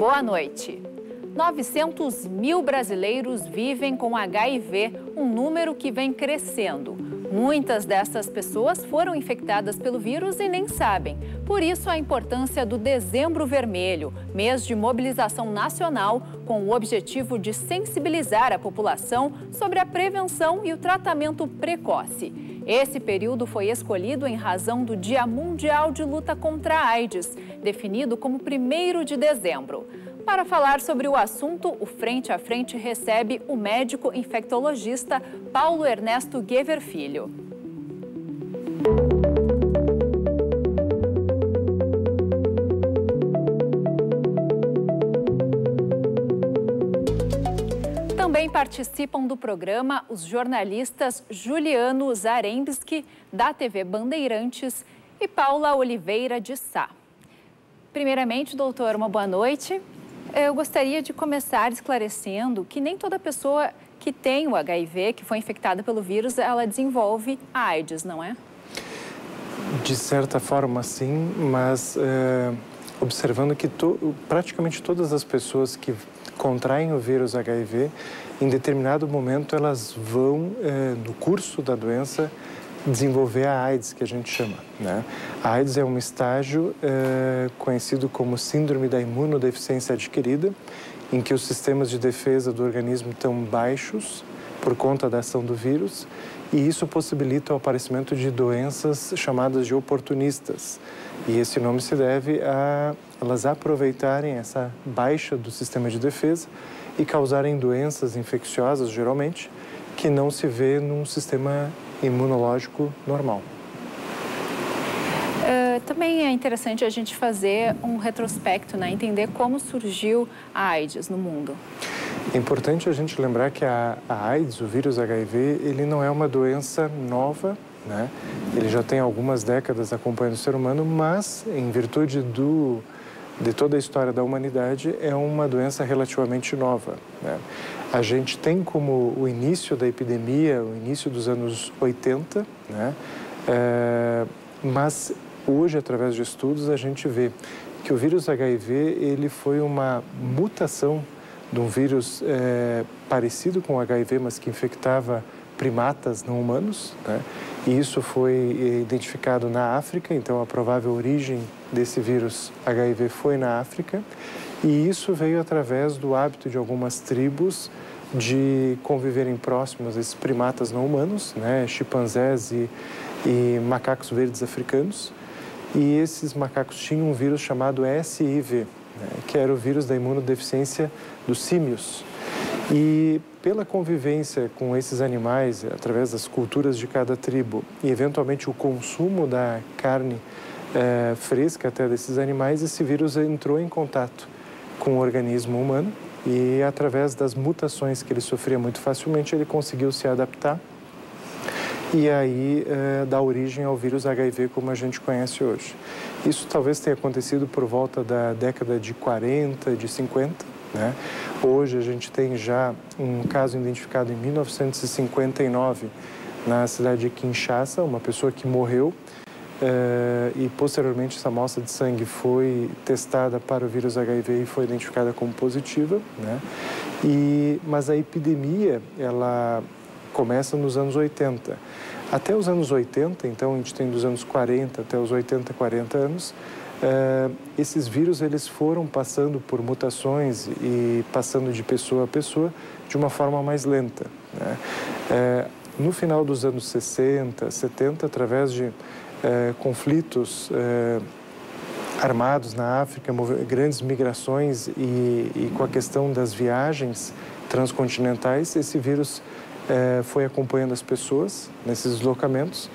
Boa noite. 900 mil brasileiros vivem com HIV, um número que vem crescendo. Muitas dessas pessoas foram infectadas pelo vírus e nem sabem. Por isso, a importância do Dezembro Vermelho, mês de mobilização nacional, com o objetivo de sensibilizar a população sobre a prevenção e o tratamento precoce. Esse período foi escolhido em razão do Dia Mundial de Luta contra a AIDS, definido como 1 de dezembro. Para falar sobre o assunto, o Frente a Frente recebe o médico infectologista Paulo Ernesto Gever Filho. Também participam do programa os jornalistas Juliano Zarembski, da TV Bandeirantes, e Paula Oliveira de Sá. Primeiramente, doutor, uma boa noite. Eu gostaria de começar esclarecendo que nem toda pessoa que tem o HIV, que foi infectada pelo vírus, ela desenvolve AIDS, não é? De certa forma, sim, mas é, observando que to, praticamente todas as pessoas que contraem o vírus HIV, em determinado momento elas vão, é, no curso da doença, desenvolver a AIDS, que a gente chama. Né? A AIDS é um estágio é, conhecido como síndrome da imunodeficiência adquirida, em que os sistemas de defesa do organismo estão baixos por conta da ação do vírus, e isso possibilita o aparecimento de doenças chamadas de oportunistas. E esse nome se deve a elas aproveitarem essa baixa do sistema de defesa e causarem doenças infecciosas, geralmente, que não se vê num sistema imunológico normal. Uh, também é interessante a gente fazer um retrospecto, né? entender como surgiu a AIDS no mundo. É importante a gente lembrar que a, a AIDS, o vírus HIV, ele não é uma doença nova, né? Ele já tem algumas décadas acompanhando o ser humano, mas em virtude do de toda a história da humanidade, é uma doença relativamente nova. Né? A gente tem como o início da epidemia, o início dos anos 80, né? É, mas hoje, através de estudos, a gente vê que o vírus HIV ele foi uma mutação de um vírus é, parecido com o HIV, mas que infectava primatas não humanos, né? E isso foi eh, identificado na África, então a provável origem desse vírus HIV foi na África. E isso veio através do hábito de algumas tribos de conviverem próximos esses primatas não humanos, né, chimpanzés e, e macacos verdes africanos. E esses macacos tinham um vírus chamado SIV, né, que era o vírus da imunodeficiência dos símios. E pela convivência com esses animais, através das culturas de cada tribo e eventualmente o consumo da carne é, fresca até desses animais, esse vírus entrou em contato com o organismo humano e através das mutações que ele sofria muito facilmente, ele conseguiu se adaptar e aí é, dá origem ao vírus HIV como a gente conhece hoje. Isso talvez tenha acontecido por volta da década de 40, de 50, né? Hoje a gente tem já um caso identificado em 1959 na cidade de Kinshasa, uma pessoa que morreu e posteriormente essa amostra de sangue foi testada para o vírus HIV e foi identificada como positiva, né? E mas a epidemia ela começa nos anos 80. Até os anos 80, então a gente tem dos anos 40 até os 80, 40 anos, uh, esses vírus eles foram passando por mutações e passando de pessoa a pessoa de uma forma mais lenta. Né? Uh, no final dos anos 60, 70, através de uh, conflitos armados na África, grandes migrações e, e, com a questão das viagens transcontinentais, esse vírus foi acompanhando as pessoas nesses deslocamentos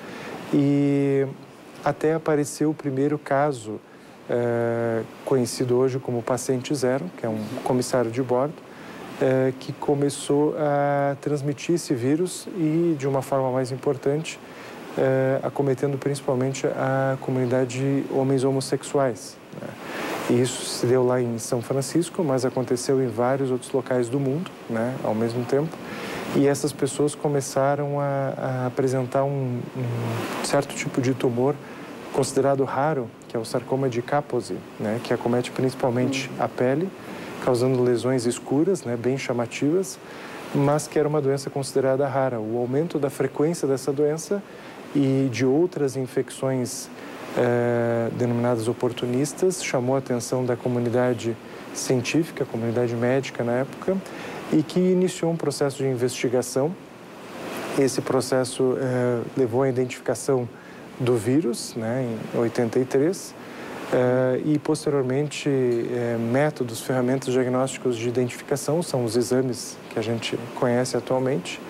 e até apareceu o primeiro caso é, conhecido hoje como paciente zero, que é um comissário de bordo, é, que começou a transmitir esse vírus e, de uma forma mais importante, é, acometendo principalmente a comunidade de homens homossexuais. Né? E isso se deu lá em São Francisco, mas aconteceu em vários outros locais do mundo, né, ao mesmo tempo. E essas pessoas começaram a, a apresentar um, um certo tipo de tumor considerado raro, que é o sarcoma de Kaposi, né, que acomete principalmente a pele causando lesões escuras, né, bem chamativas, mas que era uma doença considerada rara. O aumento da frequência dessa doença e de outras infecções eh, denominadas oportunistas chamou a atenção da comunidade científica, comunidade médica na época, e que iniciou um processo de investigação. Esse processo eh, levou à identificação do vírus, né, em 83, eh, e posteriormente métodos, ferramentas diagnósticos de identificação, são os exames que a gente conhece atualmente,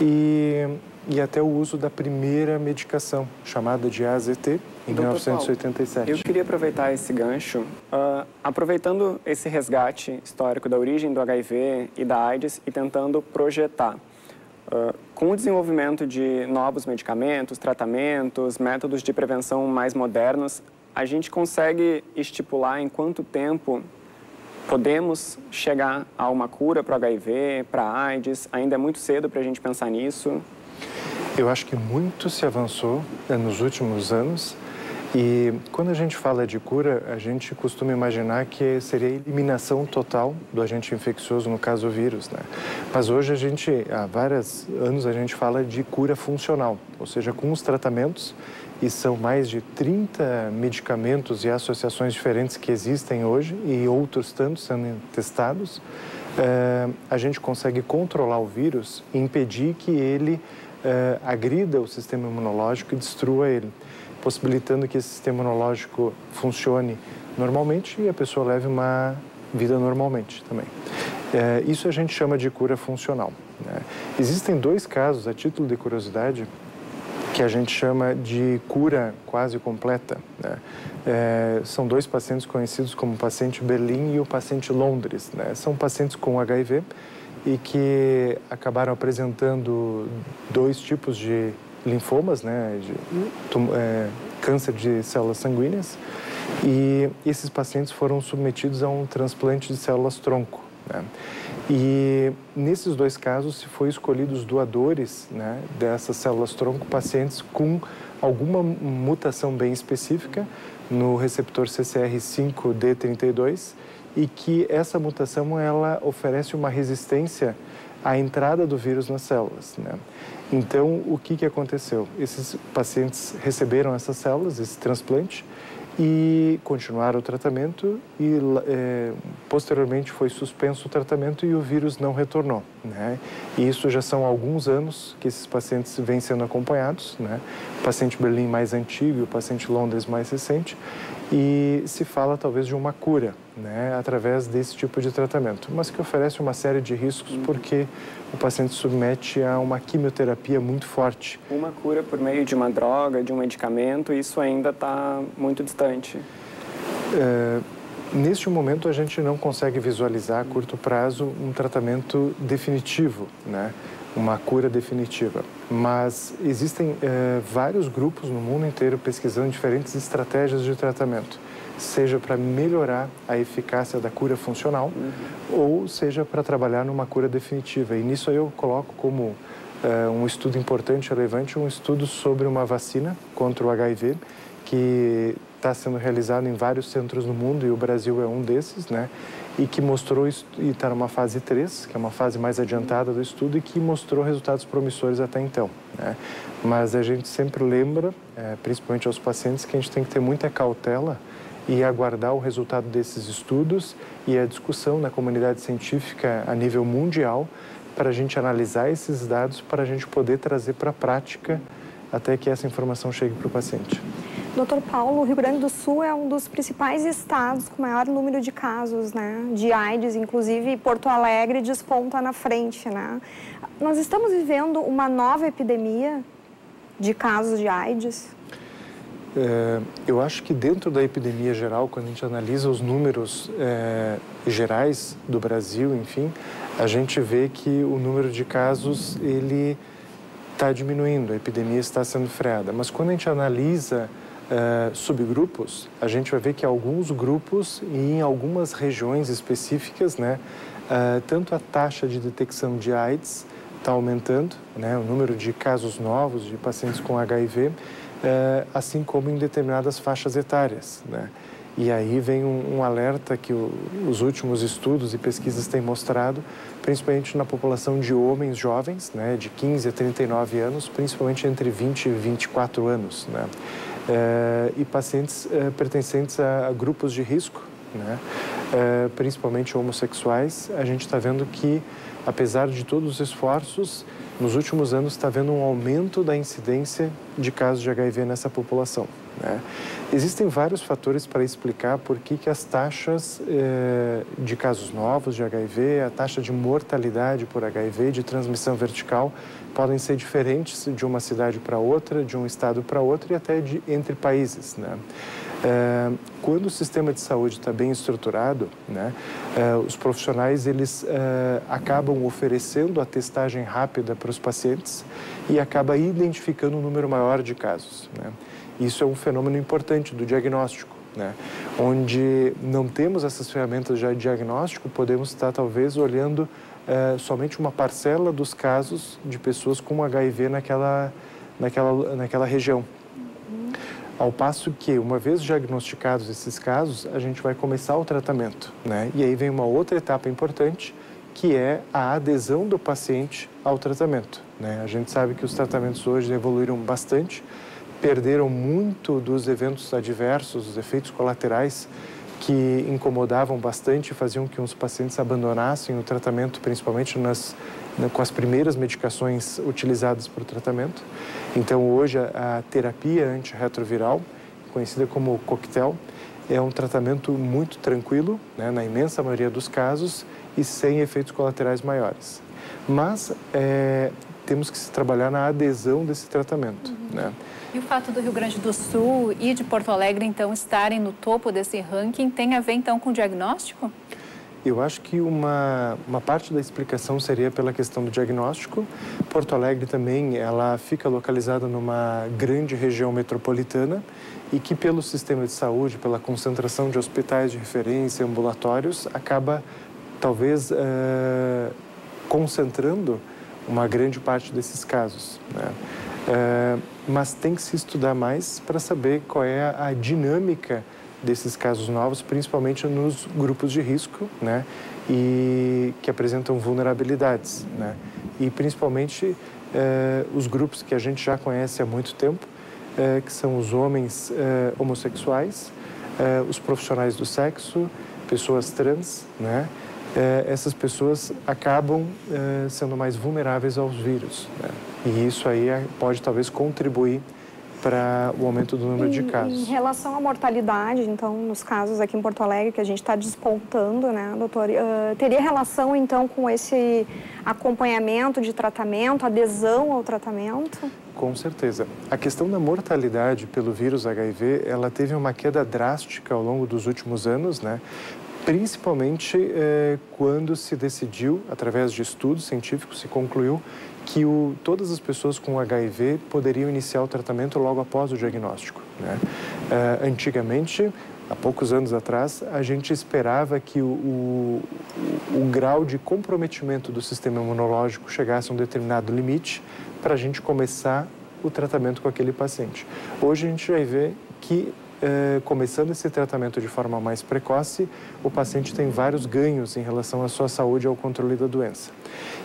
e, e até o uso da primeira medicação, chamada de AZT, em Doutor 1987. Paulo, eu queria aproveitar esse gancho, uh, aproveitando esse resgate histórico da origem do HIV e da AIDS e tentando projetar. Uh, com o desenvolvimento de novos medicamentos, tratamentos, métodos de prevenção mais modernos, a gente consegue estipular em quanto tempo podemos chegar a uma cura para o HIV, para a AIDS? Ainda é muito cedo para a gente pensar nisso? Eu acho que muito se avançou né, nos últimos anos e quando a gente fala de cura, a gente costuma imaginar que seria a eliminação total do agente infeccioso, no caso o vírus, né? Mas hoje a gente, há vários anos, a gente fala de cura funcional, ou seja, com os tratamentos, e são mais de 30 medicamentos e associações diferentes que existem hoje e outros tantos sendo testados, eh, a gente consegue controlar o vírus e impedir que ele eh, agrida o sistema imunológico e destrua ele possibilitando que esse sistema imunológico funcione normalmente e a pessoa leve uma vida normalmente também. É, isso a gente chama de cura funcional. Né? Existem dois casos, a título de curiosidade, que a gente chama de cura quase completa. Né? É, são dois pacientes conhecidos como o paciente Berlim e o paciente Londres. Né? São pacientes com HIV e que acabaram apresentando dois tipos de linfomas, né, de, é, câncer de células sanguíneas, e esses pacientes foram submetidos a um transplante de células tronco. Né? E nesses dois casos se foi escolhido os doadores né, dessas células tronco, pacientes com alguma mutação bem específica no receptor CCR5D32 e que essa mutação ela oferece uma resistência à entrada do vírus nas células. Né? Então, o que, que aconteceu? Esses pacientes receberam essas células, esse transplante, e continuaram o tratamento e é, posteriormente foi suspenso o tratamento e o vírus não retornou. Né? E isso já são alguns anos que esses pacientes vêm sendo acompanhados, né? o paciente Berlim mais antigo, o paciente Londres mais recente, e se fala talvez de uma cura né, através desse tipo de tratamento, mas que oferece uma série de riscos uhum. porque o paciente submete a uma quimioterapia muito forte. Uma cura por meio de uma droga, de um medicamento, isso ainda está muito distante. É, neste momento, a gente não consegue visualizar a curto prazo um tratamento definitivo, né? uma cura definitiva. Mas existem é, vários grupos no mundo inteiro pesquisando diferentes estratégias de tratamento seja para melhorar a eficácia da cura funcional uhum. ou seja para trabalhar numa cura definitiva. E nisso eu coloco como uh, um estudo importante, relevante, um estudo sobre uma vacina contra o HIV que está sendo realizado em vários centros no mundo e o Brasil é um desses, né? E que mostrou, e está numa fase 3, que é uma fase mais adiantada do estudo, e que mostrou resultados promissores até então. Né? Mas a gente sempre lembra, é, principalmente aos pacientes, que a gente tem que ter muita cautela e aguardar o resultado desses estudos e a discussão na comunidade científica a nível mundial para a gente analisar esses dados, para a gente poder trazer para a prática até que essa informação chegue para o paciente. Doutor Paulo, o Rio Grande do Sul é um dos principais estados com maior número de casos né, de AIDS, inclusive Porto Alegre desponta na frente. Né? Nós estamos vivendo uma nova epidemia de casos de AIDS? É, eu acho que dentro da epidemia geral, quando a gente analisa os números é, gerais do Brasil, enfim, a gente vê que o número de casos ele está diminuindo, a epidemia está sendo freada. Mas quando a gente analisa é, subgrupos, a gente vai ver que alguns grupos e em algumas regiões específicas, né, é, tanto a taxa de detecção de AIDS está aumentando, né, o número de casos novos de pacientes com HIV assim como em determinadas faixas etárias. Né? E aí vem um, um alerta que o, os últimos estudos e pesquisas têm mostrado, principalmente na população de homens jovens, né, de 15 a 39 anos, principalmente entre 20 e 24 anos, né, é, e pacientes é, pertencentes a, a, grupos de risco, né, é, principalmente homossexuais. A gente está vendo que, apesar de todos os esforços, nos últimos anos está havendo um aumento da incidência de casos de HIV nessa população. Né? Existem vários fatores para explicar por que, que as taxas eh, de casos novos de HIV, a taxa de mortalidade por HIV, de transmissão vertical, podem ser diferentes de uma cidade para outra, de um estado para outro e até de, entre países. Né? Eh, quando o sistema de saúde está bem estruturado, né, eh, os profissionais eles eh, acabam oferecendo a testagem rápida para os pacientes e acaba identificando um número maior de casos. Né? Isso é um fenômeno importante do diagnóstico. Né? Onde não temos essas ferramentas já de diagnóstico, podemos estar talvez olhando é, somente uma parcela dos casos de pessoas com HIV naquela, naquela, naquela região. Ao passo que, uma vez diagnosticados esses casos, a gente vai começar o tratamento. Né? E aí vem uma outra etapa importante, que é a adesão do paciente ao tratamento. Né? A gente sabe que os tratamentos hoje evoluíram bastante, perderam muito dos eventos adversos, os efeitos colaterais que incomodavam bastante faziam que os pacientes abandonassem o tratamento, principalmente nas, com as primeiras medicações utilizadas para o tratamento. Então, hoje, a, a terapia antirretroviral, conhecida como coquetel, é um tratamento muito tranquilo, né, na imensa maioria dos casos, e sem efeitos colaterais maiores. Mas é, temos que se trabalhar na adesão desse tratamento. Uhum. Né? E o fato do Rio Grande do Sul e de Porto Alegre, então, estarem no topo desse ranking tem a ver, então, com o diagnóstico? Eu acho que uma, uma parte da explicação seria pela questão do diagnóstico. Porto Alegre também, ela fica localizada numa grande região metropolitana e que pelo sistema de saúde, pela concentração de hospitais de referência, ambulatórios, acaba talvez uh, concentrando uma grande parte desses casos. Né? É, mas tem que se estudar mais para saber qual é a dinâmica desses casos novos, principalmente nos grupos de risco, né, e que apresentam vulnerabilidades, né, e principalmente é, os grupos que a gente já conhece há muito tempo, é, que são os homens é, homossexuais, os profissionais do sexo, pessoas trans, né, é, essas pessoas acabam sendo mais vulneráveis aos vírus. Né? E isso aí é, pode talvez contribuir para o aumento do número em, de casos. Em relação à mortalidade, então, nos casos aqui em Porto Alegre que a gente está despontando, né, doutor, uh, teria relação então com esse acompanhamento de tratamento, adesão ao tratamento? Com certeza. A questão da mortalidade pelo vírus HIV, ela teve uma queda drástica ao longo dos últimos anos, né? Principalmente eh, quando se decidiu, através de estudos científicos, se concluiu que o, todas as pessoas com HIV poderiam iniciar o tratamento logo após o diagnóstico. Né? Uh, antigamente, há poucos anos atrás, a gente esperava que o, o, o, grau de comprometimento do sistema imunológico chegasse a um determinado limite para a gente começar o tratamento com aquele paciente. Hoje a gente vai ver que eh, começando esse tratamento de forma mais precoce, o paciente tem vários ganhos em relação à sua saúde e ao controle da doença.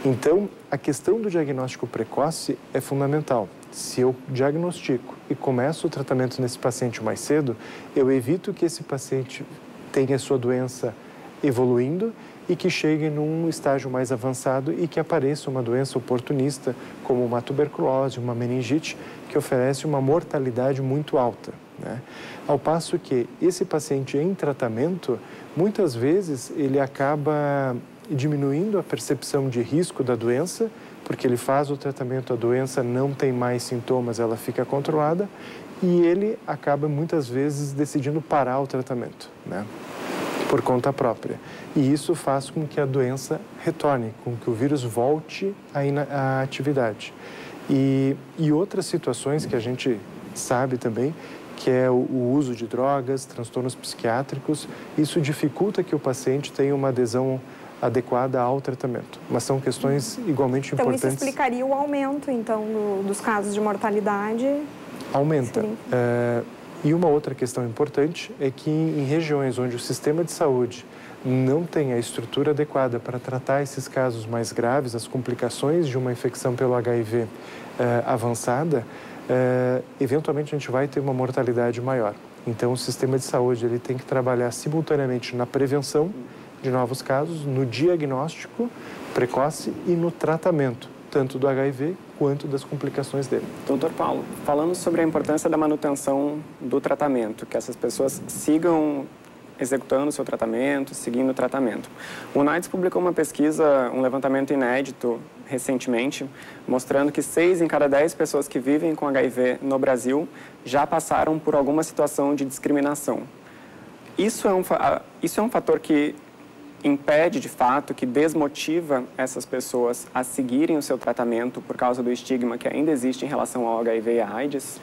Então, a questão do diagnóstico precoce é fundamental. Se eu diagnostico e começo o tratamento nesse paciente mais cedo, eu evito que esse paciente tenha sua doença evoluindo e que chegue num estágio mais avançado e que apareça uma doença oportunista, como uma tuberculose, uma meningite, que oferece uma mortalidade muito alta. Né? Ao passo que esse paciente em tratamento, muitas vezes ele acaba diminuindo a percepção de risco da doença, porque ele faz o tratamento, a doença não tem mais sintomas, ela fica controlada, e ele acaba muitas vezes decidindo parar o tratamento, né? por conta própria. E isso faz com que a doença retorne, com que o vírus volte à atividade. E, e outras situações que a gente sabe também que é o, uso de drogas, transtornos psiquiátricos. Isso dificulta que o paciente tenha uma adesão adequada ao tratamento. Mas são questões igualmente então, importantes. Então, isso explicaria o aumento, então, do, dos casos de mortalidade? Aumenta. É, E uma outra questão importante é que em regiões onde o sistema de saúde não tem a estrutura adequada para tratar esses casos mais graves, as complicações de uma infecção pelo HIV eh, avançada, uh, eventualmente a gente vai ter uma mortalidade maior. Então, o sistema de saúde ele tem que trabalhar simultaneamente na prevenção de novos casos, no diagnóstico precoce e no tratamento, tanto do HIV quanto das complicações dele. Doutor Paulo, falando sobre a importância da manutenção do tratamento, que essas pessoas sigam executando o seu tratamento, seguindo o tratamento. O UNAIDS publicou uma pesquisa, um levantamento inédito recentemente, mostrando que 6 em cada 10 pessoas que vivem com HIV no Brasil já passaram por alguma situação de discriminação. Isso é um, isso é um fator que impede, de fato, que desmotiva essas pessoas a seguirem o seu tratamento por causa do estigma que ainda existe em relação ao HIV e à AIDS?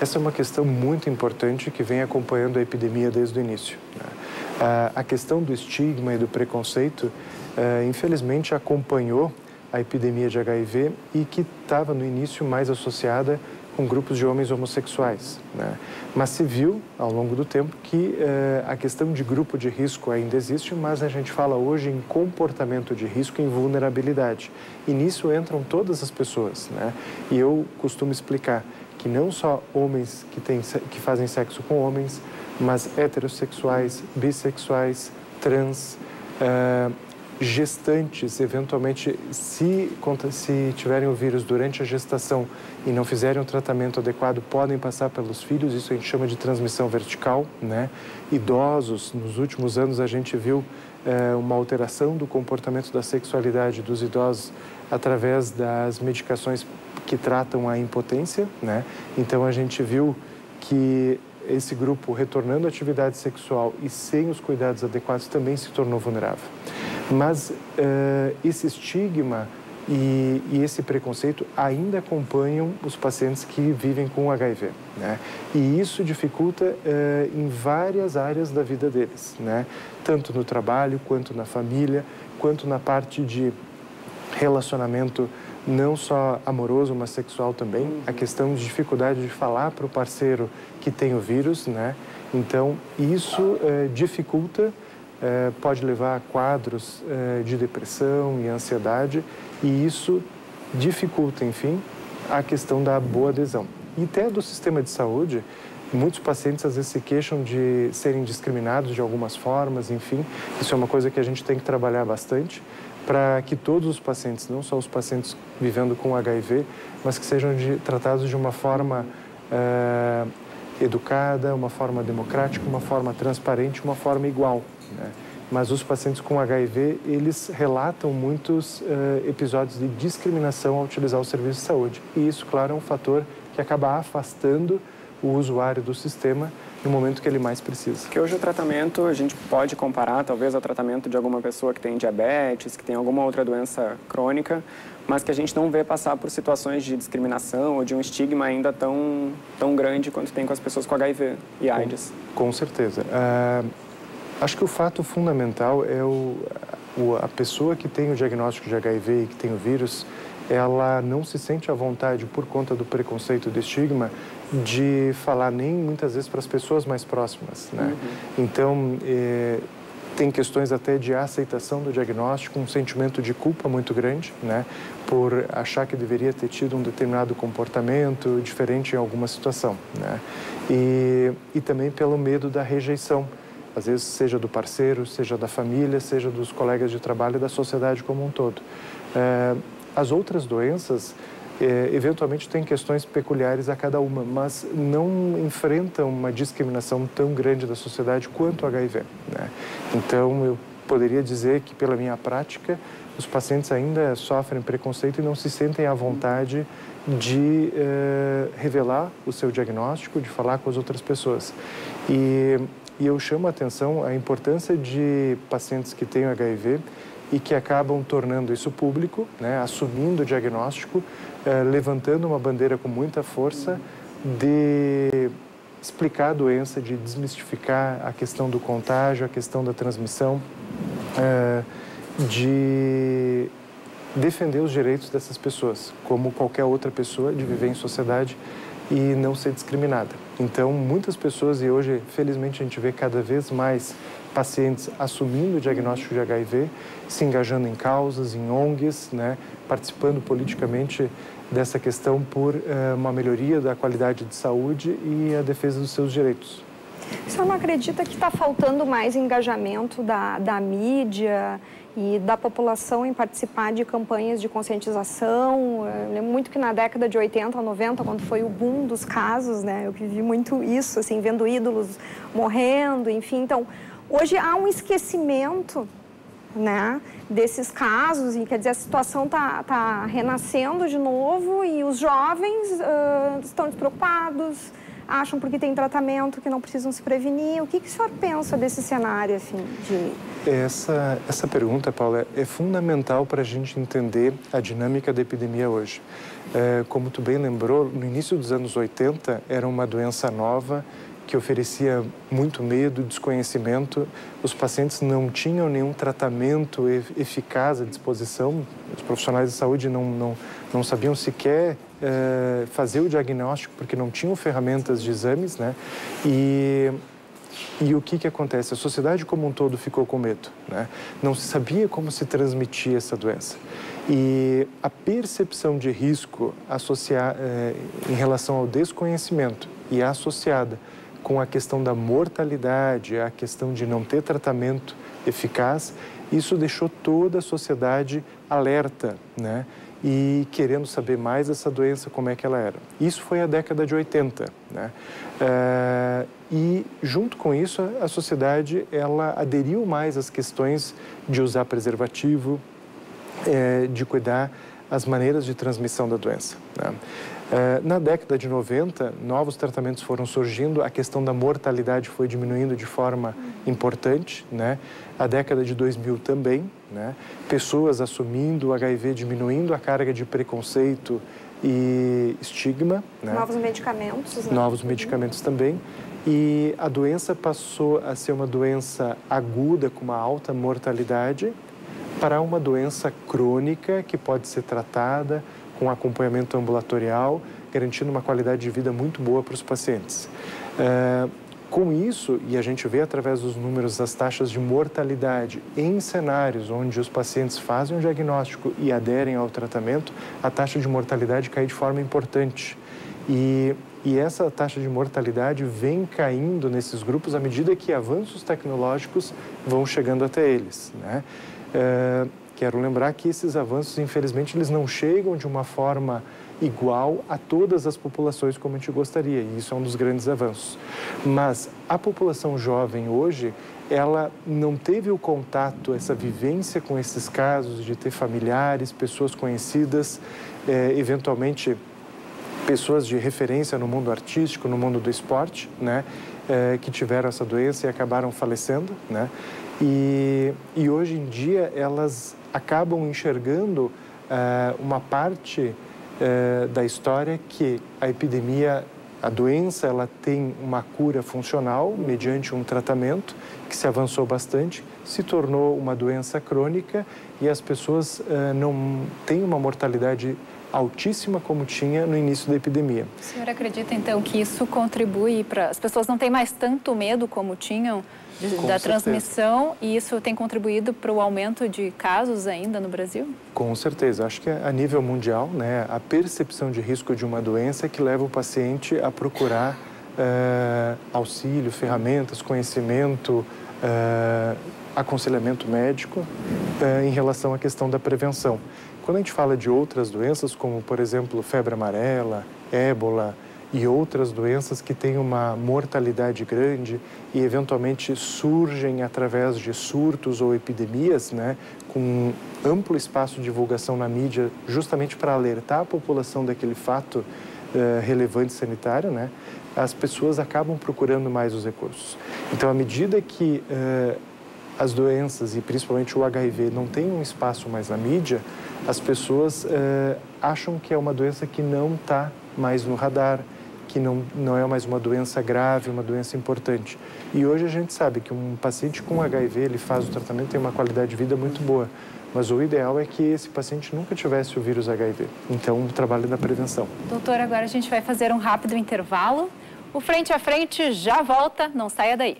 Essa é uma questão muito importante que vem acompanhando a epidemia desde o início. Né? A questão do estigma e do preconceito, eh, infelizmente, acompanhou a epidemia de HIV e que estava no início mais associada com grupos de homens homossexuais. Né? Mas se viu, ao longo do tempo, que eh, a questão de grupo de risco ainda existe, mas a gente fala hoje em comportamento de risco, em vulnerabilidade. E nisso entram todas as pessoas. Né? E eu costumo explicar que não só homens que, têm, que fazem sexo com homens, mas heterossexuais, bissexuais, trans, uh, gestantes, eventualmente, se, se tiverem o vírus durante a gestação e não fizerem o tratamento adequado, podem passar pelos filhos, isso a gente chama de transmissão vertical, né? Idosos, nos últimos anos a gente viu uh, uma alteração do comportamento da sexualidade dos idosos através das medicações que tratam a impotência, né? Então a gente viu que esse grupo retornando à atividade sexual e sem os cuidados adequados também se tornou vulnerável. Mas uh, esse estigma e, e, esse preconceito ainda acompanham os pacientes que vivem com HIV, né? E isso dificulta uh, em várias áreas da vida deles, né? Tanto no trabalho, quanto na família, quanto na parte de relacionamento não só amoroso, mas sexual também. Uhum. A questão de dificuldade de falar para o parceiro que tem o vírus, né? Então, isso é, dificulta, é, pode levar a quadros é, de depressão e ansiedade, e isso dificulta, enfim, a questão da boa adesão. E até do sistema de saúde, muitos pacientes às vezes se queixam de serem discriminados de algumas formas, enfim, isso é uma coisa que a gente tem que trabalhar bastante para que todos os pacientes, não só os pacientes vivendo com HIV, mas que sejam de, tratados de uma forma é, educada, uma forma democrática, uma forma transparente, uma forma igual. Né? Mas os pacientes com HIV, eles relatam muitos uh, episódios de discriminação ao utilizar o serviço de saúde. E isso, claro, é um fator que acaba afastando o usuário do sistema no momento que ele mais precisa. Que hoje o tratamento a gente pode comparar talvez ao tratamento de alguma pessoa que tem diabetes, que tem alguma outra doença crônica, mas que a gente não vê passar por situações de discriminação ou de um estigma ainda tão, tão grande quanto tem com as pessoas com HIV e AIDS. Com, com certeza. Uh, acho que o fato fundamental é o, o, a pessoa que tem o diagnóstico de HIV e que tem o vírus, ela não se sente à vontade por conta do preconceito, do estigma, de falar nem muitas vezes para as pessoas mais próximas, né? Uhum. Então, é, tem questões até de aceitação do diagnóstico, um sentimento de culpa muito grande, né? Por achar que deveria ter tido um determinado comportamento diferente em alguma situação, né? E, e também pelo medo da rejeição, às vezes seja do parceiro, seja da família, seja dos colegas de trabalho e da sociedade como um todo. É, as outras doenças é, eventualmente tem questões peculiares a cada uma, mas não enfrentam uma discriminação tão grande da sociedade quanto o HIV. Né? Então, eu poderia dizer que, pela minha prática, os pacientes ainda sofrem preconceito e não se sentem à vontade de eh, revelar o seu diagnóstico, de falar com as outras pessoas. E, e eu chamo a atenção a importância de pacientes que têm HIV e que acabam tornando isso público, né, assumindo o diagnóstico, eh, levantando uma bandeira com muita força de explicar a doença, de desmistificar a questão do contágio, a questão da transmissão, eh, de defender os direitos dessas pessoas, como qualquer outra pessoa, de viver em sociedade e não ser discriminada. Então, muitas pessoas, e hoje, felizmente, a gente vê cada vez mais pacientes assumindo o diagnóstico de HIV, se engajando em causas, em ONGs, né, participando politicamente dessa questão por uh, uma melhoria da qualidade de saúde e a defesa dos seus direitos. Senhor não acredita que está faltando mais engajamento da, da mídia e da população em participar de campanhas de conscientização? Eu lembro muito que na década de 80, 90, quando foi o boom dos casos, né, eu vivi muito isso, assim, vendo ídolos morrendo, enfim. Então, hoje há um esquecimento né, desses casos e quer dizer a situação está tá renascendo de novo e os jovens uh, estão despreocupados acham porque tem tratamento que não precisam se prevenir o que, que o senhor pensa desse cenário assim de essa essa pergunta Paula é fundamental para a gente entender a dinâmica da epidemia hoje é, como tu bem lembrou no início dos anos 80 era uma doença nova que oferecia muito medo, desconhecimento. Os pacientes não tinham nenhum tratamento eficaz à disposição. Os profissionais de saúde não, não, não sabiam sequer é, fazer o diagnóstico porque não tinham ferramentas de exames, né? E e o que, que acontece? A sociedade como um todo ficou com medo. Né? Não se sabia como se transmitia essa doença. E a percepção de risco associar, eh, em relação ao desconhecimento e associada com a questão da mortalidade, a questão de não ter tratamento eficaz, isso deixou toda a sociedade alerta, né? E querendo saber mais dessa doença, como é que ela era. Isso foi a década de 80, né? Uh, e junto com isso, a sociedade ela aderiu mais às questões de usar preservativo, é, de cuidar as maneiras de transmissão da doença. Né? Eh, na década de 90, novos tratamentos foram surgindo, a questão da mortalidade foi diminuindo de forma importante, né? A década de 2000 também, né? Pessoas assumindo o HIV, diminuindo a carga de preconceito e estigma. Né? Novos medicamentos. Né? Novos medicamentos também. E a doença passou a ser uma doença aguda com uma alta mortalidade para uma doença crônica que pode ser tratada, com acompanhamento ambulatorial, garantindo uma qualidade de vida muito boa para os pacientes. É, com isso, e a gente vê através dos números das taxas de mortalidade em cenários onde os pacientes fazem o diagnóstico e aderem ao tratamento, a taxa de mortalidade cai de forma importante. E, e essa taxa de mortalidade vem caindo nesses grupos à medida que avanços tecnológicos vão chegando até eles. Né? É, Quero lembrar que esses avanços, infelizmente, eles não chegam de uma forma igual a todas as populações como a gente gostaria, e isso é um dos grandes avanços. Mas a população jovem hoje, ela não teve o contato, essa vivência com esses casos de ter familiares, pessoas conhecidas, é, eventualmente pessoas de referência no mundo artístico, no mundo do esporte, né, é, que tiveram essa doença e acabaram falecendo, né, e, e hoje em dia elas acabam enxergando uh, uma parte uh, da história que a epidemia, a doença, ela tem uma cura funcional mediante um tratamento que se avançou bastante, se tornou uma doença crônica e as pessoas uh, não têm uma mortalidade altíssima como tinha no início da epidemia. O senhor acredita então que isso contribui para as pessoas não têm mais tanto medo como tinham de, da certeza. transmissão e isso tem contribuído para o aumento de casos ainda no Brasil? Com certeza. Acho que a nível mundial, né, a percepção de risco de uma doença é que leva o paciente a procurar uh, auxílio, ferramentas, conhecimento, uh, aconselhamento médico uh, em relação à questão da prevenção. Quando a gente fala de outras doenças, como por exemplo febre amarela, ébola, e outras doenças que têm uma mortalidade grande e eventualmente surgem através de surtos ou epidemias, né, com amplo espaço de divulgação na mídia, justamente para alertar a população daquele fato uh, relevante sanitário, né, as pessoas acabam procurando mais os recursos. Então, à medida que uh, as doenças e principalmente o HIV não tem um espaço mais na mídia, as pessoas uh, acham que é uma doença que não está mais no radar, que não, não é mais uma doença grave, uma doença importante. E hoje a gente sabe que um paciente com HIV, ele faz o tratamento, tem uma qualidade de vida muito boa. Mas o ideal é que esse paciente nunca tivesse o vírus HIV. Então, o trabalho da prevenção. Doutor, agora a gente vai fazer um rápido intervalo. O Frente a Frente já volta, não saia daí.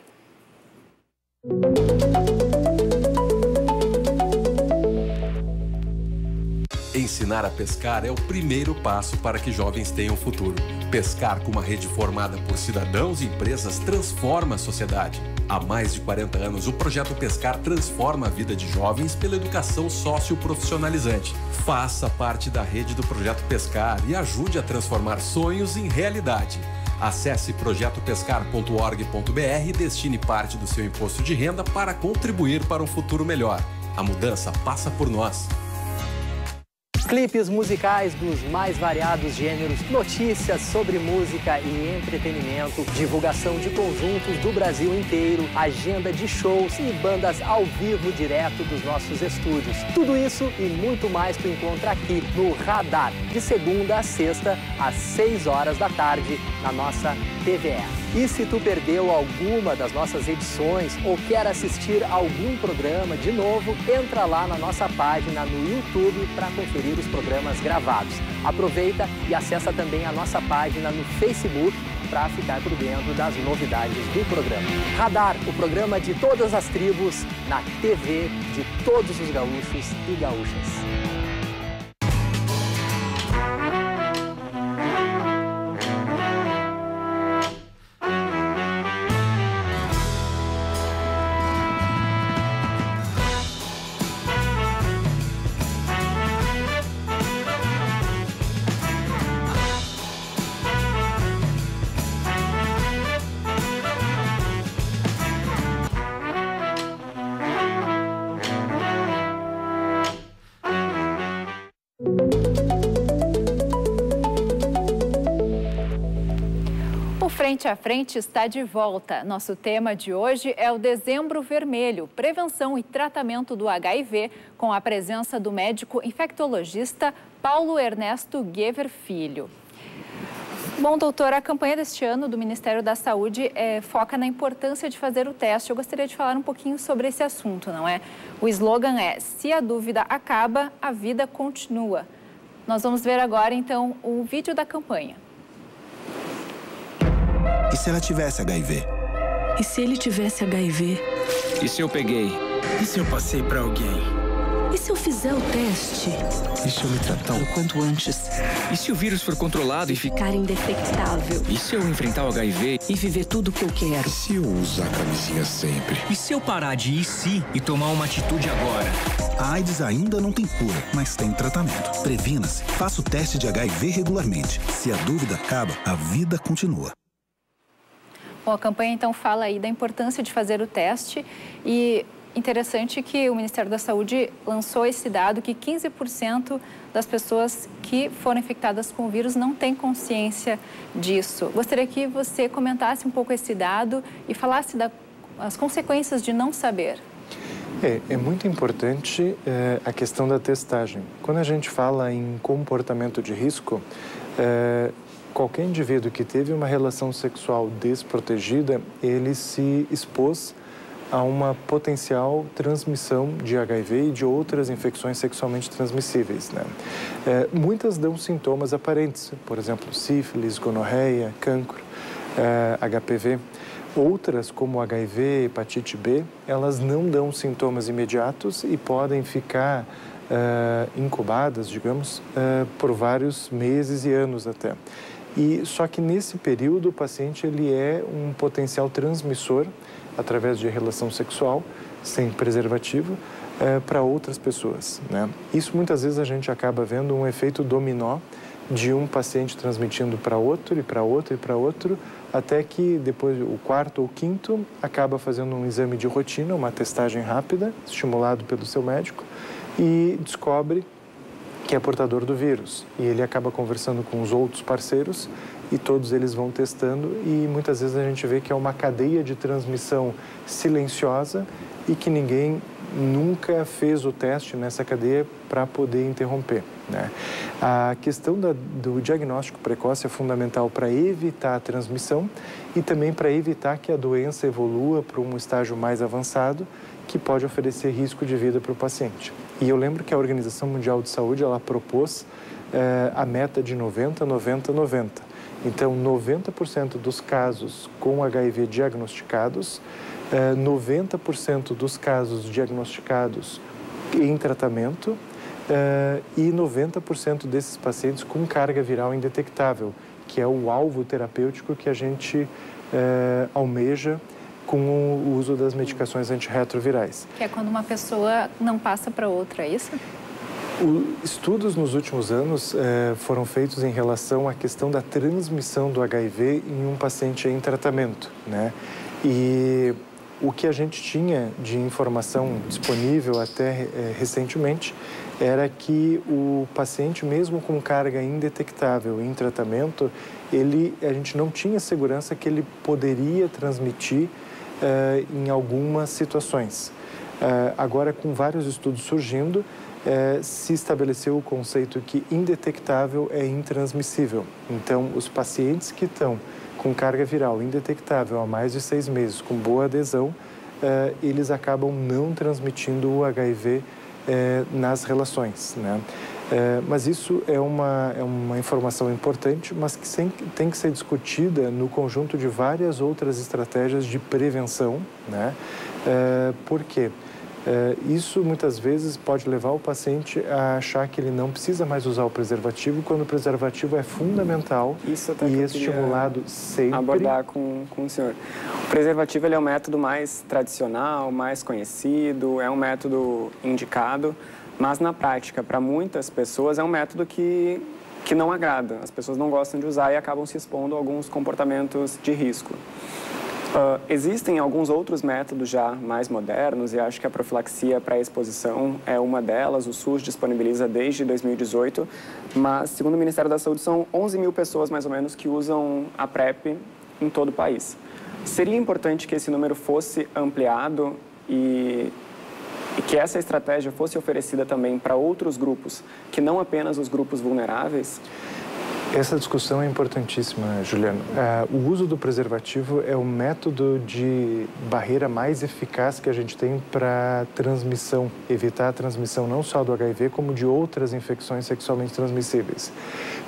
Ensinar a pescar é o primeiro passo para que jovens tenham futuro. Pescar com uma rede formada por cidadãos e empresas transforma a sociedade. Há mais de 40 anos, o projeto Pescar transforma a vida de jovens pela educação socioprofissionalizante. Faça parte da rede do projeto Pescar e ajude a transformar sonhos em realidade. Acesse projetopescar.org.br e destine parte do seu imposto de renda para contribuir para um futuro melhor. A mudança passa por nós. Clipes musicais dos mais variados gêneros, notícias sobre música e entretenimento, divulgação de conjuntos do Brasil inteiro, agenda de shows e bandas ao vivo direto dos nossos estúdios. Tudo isso e muito mais tu encontra aqui no Radar, de segunda a sexta, às 6 horas da tarde, na nossa TVE. E se tu perdeu alguma das nossas edições ou quer assistir algum programa de novo, entra lá na nossa página no YouTube para conferir os programas gravados. Aproveita e acessa também a nossa página no Facebook para ficar por dentro das novidades do programa. Radar, o programa de todas as tribos na TV de todos os gaúchos e gaúchas. A Frente está de volta. Nosso tema de hoje é o Dezembro Vermelho, prevenção e tratamento do HIV, com a presença do médico infectologista Paulo Ernesto Gever Filho. Bom, doutor, a campanha deste ano do Ministério da Saúde é, foca na importância de fazer o teste. Eu gostaria de falar um pouquinho sobre esse assunto, não é? O slogan é: se a dúvida acaba, a vida continua. Nós vamos ver agora, então, o vídeo da campanha. E se ela tivesse HIV? E se ele tivesse HIV? E se eu peguei? E se eu passei para alguém? E se eu fizer o teste? E se eu me tratar o quanto antes? E se o vírus for controlado e ficar indefectável? E se eu enfrentar o HIV e viver tudo o que eu quero? E se eu usar a camisinha sempre? E se eu parar de ir sim e tomar uma atitude agora? A AIDS ainda não tem cura, mas tem tratamento. Previna-se. Faça o teste de HIV regularmente. Se a dúvida acaba, a vida continua. Bom, a campanha então fala aí da importância de fazer o teste e interessante que o Ministério da Saúde lançou esse dado que 15% das pessoas que foram infectadas com o vírus não têm consciência disso. Gostaria que você comentasse um pouco esse dado e falasse das consequências de não saber. É, é muito importante é, a questão da testagem. Quando a gente fala em comportamento de risco, é, qualquer indivíduo que teve uma relação sexual desprotegida, ele se expôs a uma potencial transmissão de HIV e de outras infecções sexualmente transmissíveis. Né? É, muitas dão sintomas aparentes, por exemplo, sífilis, gonorreia, cancro, é, HPV. Outras, como HIV, hepatite B, elas não dão sintomas imediatos e podem ficar é, incubadas, digamos, é, por vários meses e anos até. E só que nesse período o paciente ele é um potencial transmissor através de relação sexual sem preservativo é, para outras pessoas. Né? Isso muitas vezes a gente acaba vendo um efeito dominó de um paciente transmitindo para outro e para outro e para outro, até que depois o quarto ou quinto acaba fazendo um exame de rotina, uma testagem rápida, estimulado pelo seu médico, e descobre que é portador do vírus. E ele acaba conversando com os outros parceiros e todos eles vão testando e muitas vezes a gente vê que é uma cadeia de transmissão silenciosa e que ninguém nunca fez o teste nessa cadeia para poder interromper. Né? A questão da, do diagnóstico precoce é fundamental para evitar a transmissão e também para evitar que a doença evolua para um estágio mais avançado que pode oferecer risco de vida para o paciente. E eu lembro que a Organização Mundial de Saúde ela propôs eh, a meta de 90, 90, 90. Então, 90% dos casos com HIV diagnosticados, 90% dos casos diagnosticados em tratamento e 90% desses pacientes com carga viral indetectável, que é o alvo terapêutico que a gente almeja com o uso das medicações antirretrovirais. Que é quando uma pessoa não passa para outra, é isso? O, estudos nos últimos anos eh, foram feitos em relação à questão da transmissão do HIV em um paciente em tratamento, né? E o que a gente tinha de informação disponível até eh, recentemente era que o paciente, mesmo com carga indetectável em tratamento, ele, a gente não tinha segurança que ele poderia transmitir em algumas situações. Uh, agora, com vários estudos surgindo, uh, se estabeleceu o conceito que indetectável é intransmissível. Então, os pacientes que estão com carga viral indetectável há mais de seis meses, com boa adesão, eles acabam não transmitindo o HIV nas relações. Né? É, mas isso é uma, é uma informação importante, mas que sem, tem que ser discutida no conjunto de várias outras estratégias de prevenção, né? É, por quê? É, isso muitas vezes pode levar o paciente a achar que ele não precisa mais usar o preservativo, quando o preservativo é fundamental isso até e estimulado sempre. Abordar com, com o senhor. O preservativo ele é o método mais tradicional, mais conhecido, é um método indicado. Mas na prática, para muitas pessoas, é um método que, que não agrada. As pessoas não gostam de usar e acabam se expondo a alguns comportamentos de risco. Uh, existem alguns outros métodos já mais modernos e acho que a profilaxia pré-exposição é uma delas. O SUS disponibiliza desde 2018, mas segundo o Ministério da Saúde são 11 mil pessoas mais ou menos que usam a PrEP em todo o país. Seria importante que esse número fosse ampliado e e que essa estratégia fosse oferecida também para outros grupos, que não apenas os grupos vulneráveis? Essa discussão é importantíssima, Juliano. Uh, o uso do preservativo é o método de barreira mais eficaz que a gente tem para transmissão, evitar a transmissão não só do HIV, como de outras infecções sexualmente transmissíveis.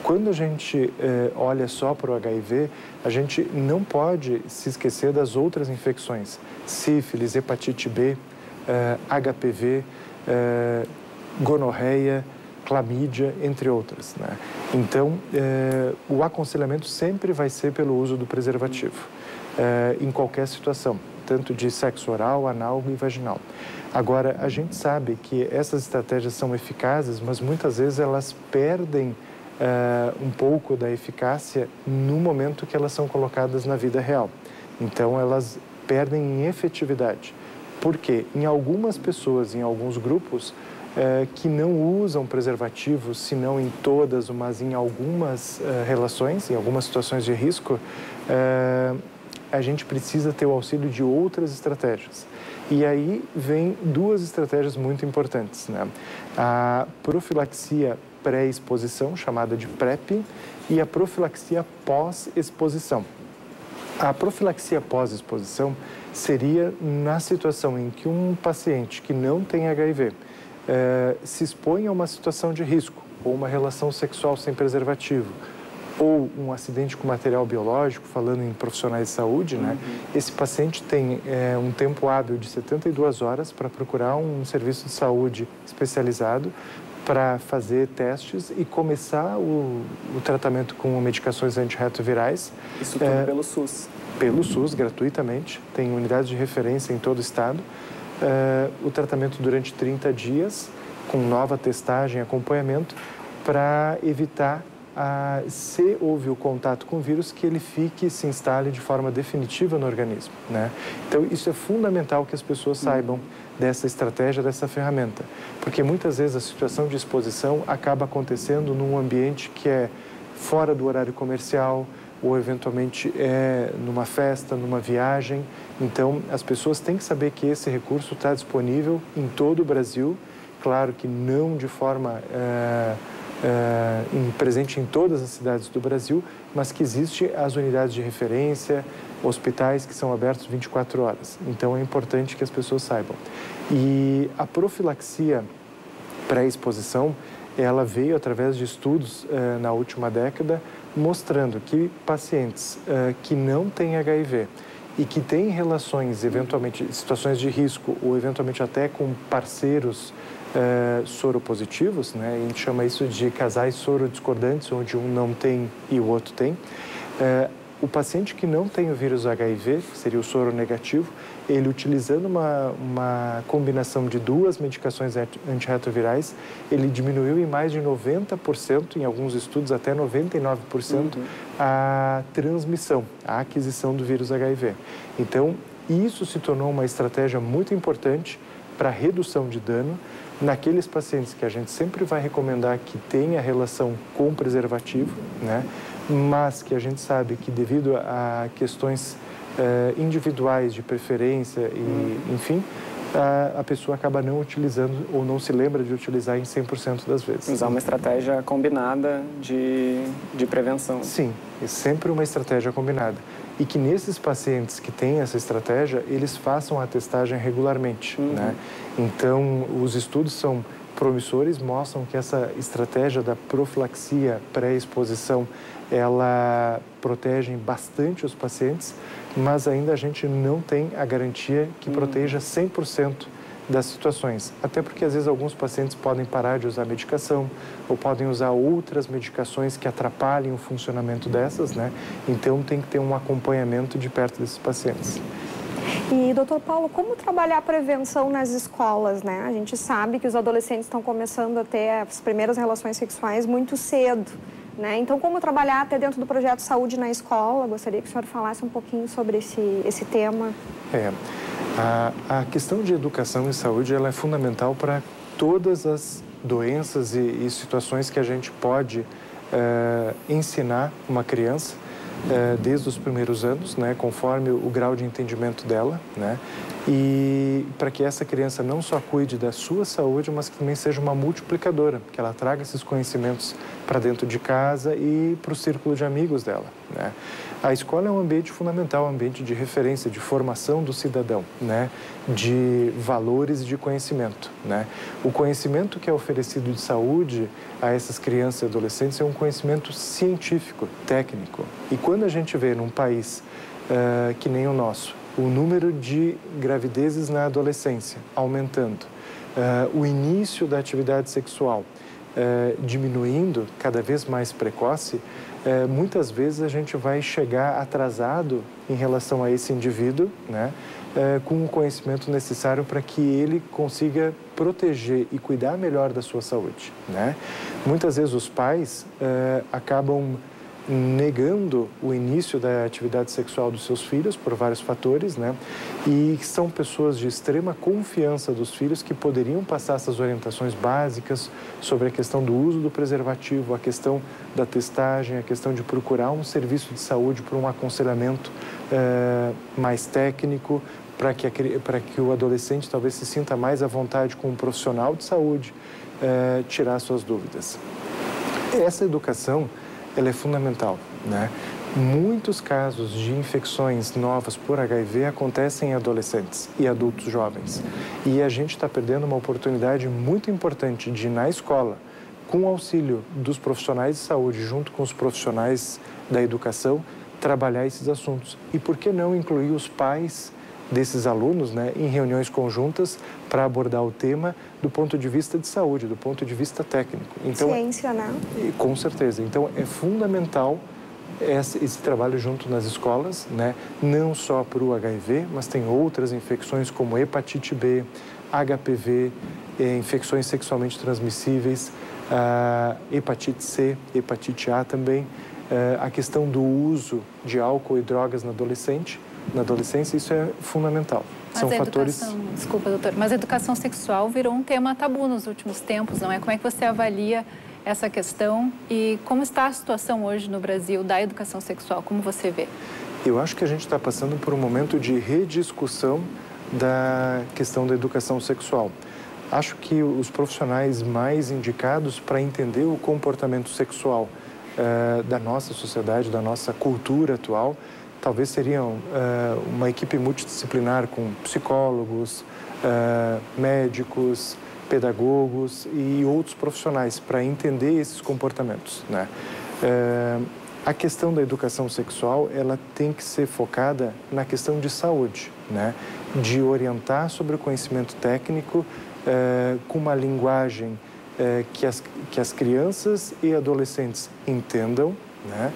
Quando a gente uh, olha só para o HIV, a gente não pode se esquecer das outras infecções, sífilis, hepatite B, HPV, uh, eh, gonorreia, clamídia, entre outras. Né? Então, uh, o aconselhamento sempre vai ser pelo uso do preservativo, em qualquer situação, tanto de sexo oral, anal e vaginal. Agora, a gente sabe que essas estratégias são eficazes, mas muitas vezes elas perdem um pouco da eficácia no momento que elas são colocadas na vida real. Então, elas perdem em efetividade. Porque em algumas pessoas, em alguns grupos, é, que não usam preservativos, se não em todas, mas em algumas é, relações, em algumas situações de risco, é, a gente precisa ter o auxílio de outras estratégias. E aí vem duas estratégias muito importantes. Né? A profilaxia pré-exposição, chamada de PrEP, e a profilaxia pós-exposição. A profilaxia pós-exposição seria na situação em que um paciente que não tem HIV eh, se expõe a uma situação de risco, ou uma relação sexual sem preservativo, ou um acidente com material biológico, falando em profissionais de saúde, né? Uhum. Esse paciente tem é, um tempo hábil de 72 horas para procurar um serviço de saúde especializado para fazer testes e começar o, o tratamento com medicações antirretrovirais. Isso tudo é, pelo SUS? Pelo SUS, gratuitamente. Tem unidades de referência em todo o estado. É, o tratamento durante 30 dias, com nova testagem e acompanhamento, para evitar a, se houve o contato com o vírus, que ele fique e se instale de forma definitiva no organismo. Né? Então, isso é fundamental que as pessoas saibam dessa estratégia, dessa ferramenta. Porque muitas vezes a situação de exposição acaba acontecendo num ambiente que é fora do horário comercial ou eventualmente é numa festa, numa viagem. Então, as pessoas têm que saber que esse recurso está disponível em todo o Brasil. Claro que não de forma é, é, em, presente em todas as cidades do Brasil, mas que existe as unidades de referência, hospitais que são abertos 24 horas. Então é importante que as pessoas saibam. E a profilaxia pré-exposição, ela veio através de estudos eh, na última década mostrando que pacientes uh, que não têm HIV e que têm relações, eventualmente, situações de risco ou eventualmente até com parceiros uh, soropositivos, né? a gente chama isso de casais sorodiscordantes, onde um não tem e o outro tem. Uh, o paciente que não tem o vírus HIV, que seria o soro negativo, ele utilizando uma, uma combinação de duas medicações antirretrovirais, ele diminuiu em mais de 90%, em alguns estudos até 99%, uhum. a transmissão, a aquisição do vírus HIV. Então, isso se tornou uma estratégia muito importante para redução de dano naqueles pacientes que a gente sempre vai recomendar que tenha relação com preservativo, né? mas que a gente sabe que devido a questões eh, individuais de preferência e, enfim, a, a, pessoa acaba não utilizando ou não se lembra de utilizar em 100% das vezes. Usar uma estratégia combinada de, de prevenção. Sim, é sempre uma estratégia combinada. E que nesses pacientes que têm essa estratégia, eles façam a testagem regularmente. Uhum. Né? Então, os estudos são promissores, mostram que essa estratégia da profilaxia pré-exposição, ela protege bastante os pacientes, mas ainda a gente não tem a garantia que hum. proteja 100% das situações. Até porque às vezes alguns pacientes podem parar de usar medicação ou podem usar outras medicações que atrapalhem o funcionamento dessas, né? Então tem que ter um acompanhamento de perto desses pacientes. E, doutor Paulo, como trabalhar a prevenção nas escolas, né? A gente sabe que os adolescentes estão começando a ter as primeiras relações sexuais muito cedo. Né? Então, como trabalhar até dentro do projeto Saúde na Escola? Gostaria que o senhor falasse um pouquinho sobre esse, esse tema. É, a, a questão de educação e saúde ela é fundamental para todas as doenças e, e, situações que a gente pode é, ensinar uma criança é, desde os primeiros anos, né, conforme o grau de entendimento dela, né, e para que essa criança não só cuide da sua saúde, mas que também seja uma multiplicadora, que ela traga esses conhecimentos para dentro de casa e para o círculo de amigos dela. Né? A escola é um ambiente fundamental, um ambiente de referência, de formação do cidadão, né? de valores e de conhecimento. Né? O conhecimento que é oferecido de saúde a essas crianças e adolescentes é um conhecimento científico, técnico. E quando a gente vê num país uh, que nem o nosso, o número de gravidezes na adolescência aumentando, uh, o início da atividade sexual uh, diminuindo, cada vez mais precoce, uh, muitas vezes a gente vai chegar atrasado em relação a esse indivíduo, né, com o conhecimento necessário para que ele consiga proteger e cuidar melhor da sua saúde. Né? Muitas vezes os pais acabam negando o início da atividade sexual dos seus filhos por vários fatores, né? E são pessoas de extrema confiança dos filhos que poderiam passar essas orientações básicas sobre a questão do uso do preservativo, a questão da testagem, a questão de procurar um serviço de saúde para um aconselhamento eh, mais técnico, para que, para que o adolescente talvez se sinta mais à vontade com um profissional de saúde, eh, tirar suas dúvidas. Essa educação ela é fundamental, né? Muitos casos de infecções novas por HIV acontecem em adolescentes e adultos jovens. E a gente está perdendo uma oportunidade muito importante de, na escola, com o auxílio dos profissionais de saúde, junto com os profissionais da educação, trabalhar esses assuntos. E por que não incluir os pais desses alunos né, em reuniões conjuntas para abordar o tema do ponto de vista de saúde, do ponto de vista técnico. Então, Ciência, né? Com certeza. Então, é fundamental esse, esse, trabalho junto nas escolas, né? não só para o HIV, mas tem outras infecções como hepatite B, HPV, eh, infecções sexualmente transmissíveis, hepatite C, hepatite A também, uh, a questão do uso de álcool e drogas na adolescente, na adolescência, isso é fundamental. Mas São fatores. Desculpa, doutor, mas a educação sexual virou um tema tabu nos últimos tempos, não é? Como é que você avalia essa questão e como está a situação hoje no Brasil da educação sexual? Como você vê? Eu acho que a gente está passando por um momento de rediscussão da questão da educação sexual. Acho que os profissionais mais indicados para entender o comportamento sexual uh, da nossa sociedade, da nossa cultura atual, talvez seriam uh, uma equipe multidisciplinar com psicólogos, uh, médicos, pedagogos e outros profissionais para entender esses comportamentos. Né? Uh, A questão da educação sexual, ela tem que ser focada na questão de saúde, né? De orientar sobre o conhecimento técnico com uma linguagem que, as, que as crianças e adolescentes entendam, né?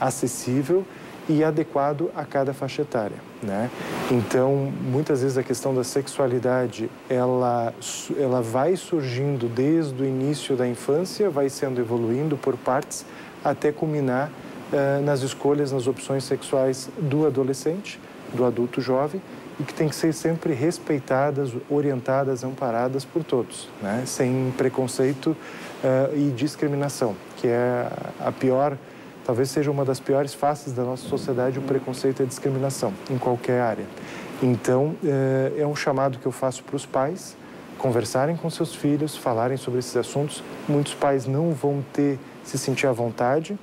Acessível e adequado a cada faixa etária, né? Então, muitas vezes a questão da sexualidade, ela, ela vai surgindo desde o início da infância, vai sendo evoluindo por partes, até culminar uh, nas escolhas, nas opções sexuais do adolescente, do adulto jovem, e que tem que ser sempre respeitadas, orientadas, amparadas por todos, né? sem preconceito uh, e discriminação, que é a pior talvez seja uma das piores faces da nossa sociedade o preconceito e a discriminação em qualquer área. Então, é um chamado que eu faço para os pais conversarem com seus filhos, falarem sobre esses assuntos. Muitos pais não vão ter se sentir à vontade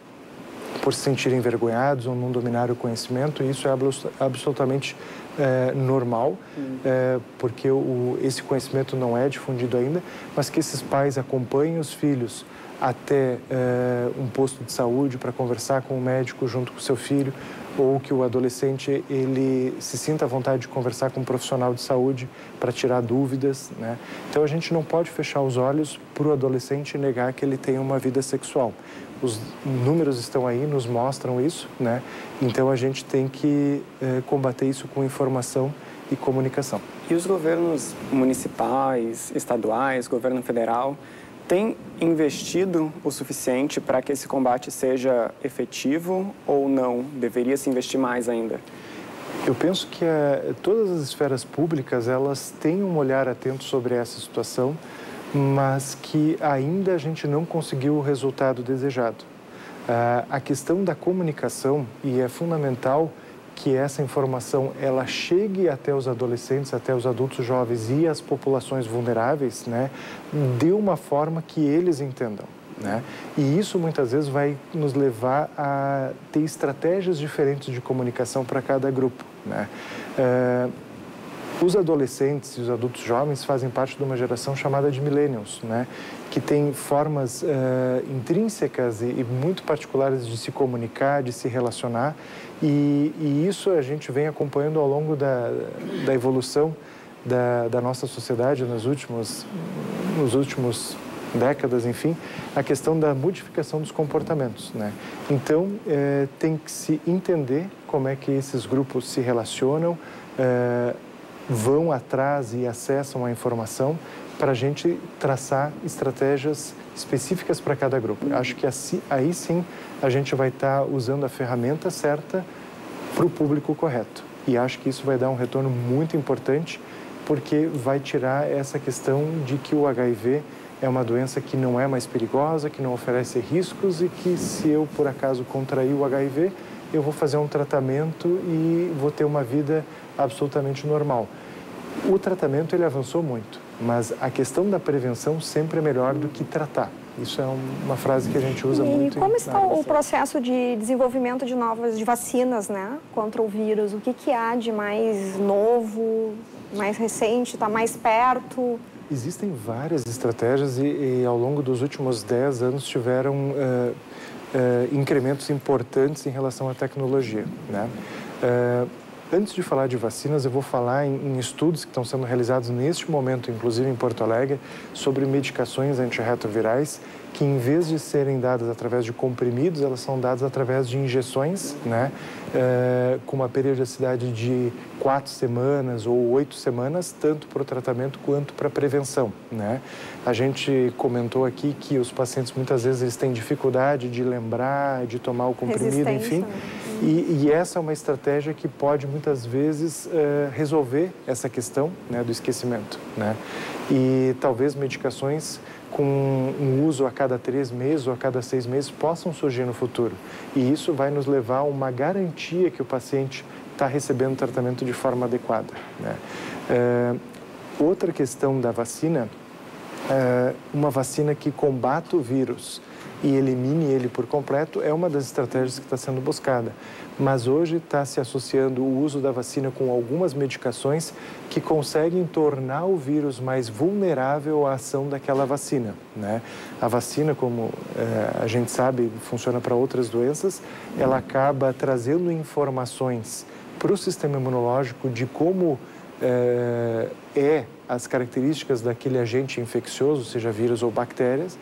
por se sentirem envergonhados ou não dominar o conhecimento, e isso é absolutamente é, normal, é, porque o, esse conhecimento não é difundido ainda, mas que esses pais acompanhem os filhos até uh, um posto de saúde para conversar com o médico junto com o seu filho, ou que o adolescente ele se sinta à vontade de conversar com um profissional de saúde para tirar dúvidas, né? Então a gente não pode fechar os olhos para o adolescente e negar que ele tem uma vida sexual. Os números estão aí, nos mostram isso, né? Então a gente tem que uh, combater isso com informação e comunicação. E os governos municipais, estaduais, governo federal tem investido o suficiente para que esse combate seja efetivo ou não? Deveria se investir mais ainda? Eu penso que é, todas as esferas públicas elas têm um olhar atento sobre essa situação, mas que ainda a gente não conseguiu o resultado desejado. Uh, a questão da comunicação e é fundamental que essa informação ela chegue até os adolescentes, até os adultos jovens e as populações vulneráveis, né, de uma forma que eles entendam. Né? E isso muitas vezes vai nos levar a ter estratégias diferentes de comunicação para cada grupo. Né? Uh, os adolescentes e os adultos jovens fazem parte de uma geração chamada de millennials, né? que tem formas uh, intrínsecas e, e, muito particulares de se comunicar, de se relacionar, e, e, isso a gente vem acompanhando ao longo da, da evolução da, da nossa sociedade nos últimos, nos últimos décadas, enfim, a questão da modificação dos comportamentos, né? Então, eh, tem que se entender como é que esses grupos se relacionam, eh, vão atrás e acessam a informação para a gente traçar estratégias específicas para cada grupo. Acho que assim, aí sim a gente vai estar tá usando a ferramenta certa para o público correto. E acho que isso vai dar um retorno muito importante, porque vai tirar essa questão de que o HIV é uma doença que não é mais perigosa, que não oferece riscos e que se eu por acaso contrair o HIV, eu vou fazer um tratamento e vou ter uma vida absolutamente normal. O tratamento ele avançou muito, mas a questão da prevenção sempre é melhor do que tratar. Isso é uma frase que a gente usa e muito. E como está o processo de desenvolvimento de novas de vacinas, né, contra o vírus? O que, que há de mais novo, mais recente, está mais perto? Existem várias estratégias e, e, ao longo dos últimos 10 anos tiveram uh, uh, incrementos importantes em relação à tecnologia, né? Uh, Antes de falar de vacinas, eu vou falar em, em, estudos que estão sendo realizados neste momento, inclusive em Porto Alegre, sobre medicações antirretrovirais que, em vez de serem dadas através de comprimidos, elas são dadas através de injeções, né, é, com uma periodicidade de quatro semanas ou oito semanas, tanto para o tratamento quanto para a prevenção. Né? A gente comentou aqui que os pacientes muitas vezes eles têm dificuldade de lembrar, de tomar o comprimido, enfim. E, e, essa é uma estratégia que pode muitas vezes uh, resolver essa questão né, do esquecimento. Né? E talvez medicações com um uso a cada três meses ou a cada seis meses possam surgir no futuro. E isso vai nos levar a uma garantia que o paciente está recebendo tratamento de forma adequada. Né? Uh, outra questão da vacina uh, uma vacina que combata o vírus e elimine ele por completo é uma das estratégias que está sendo buscada. Mas hoje está se associando o uso da vacina com algumas medicações que conseguem tornar o vírus mais vulnerável à ação daquela vacina. Né? A vacina, como é, a gente sabe, funciona para outras doenças, ela acaba trazendo informações para o sistema imunológico de como é, é as características daquele agente infeccioso, seja vírus ou bactérias,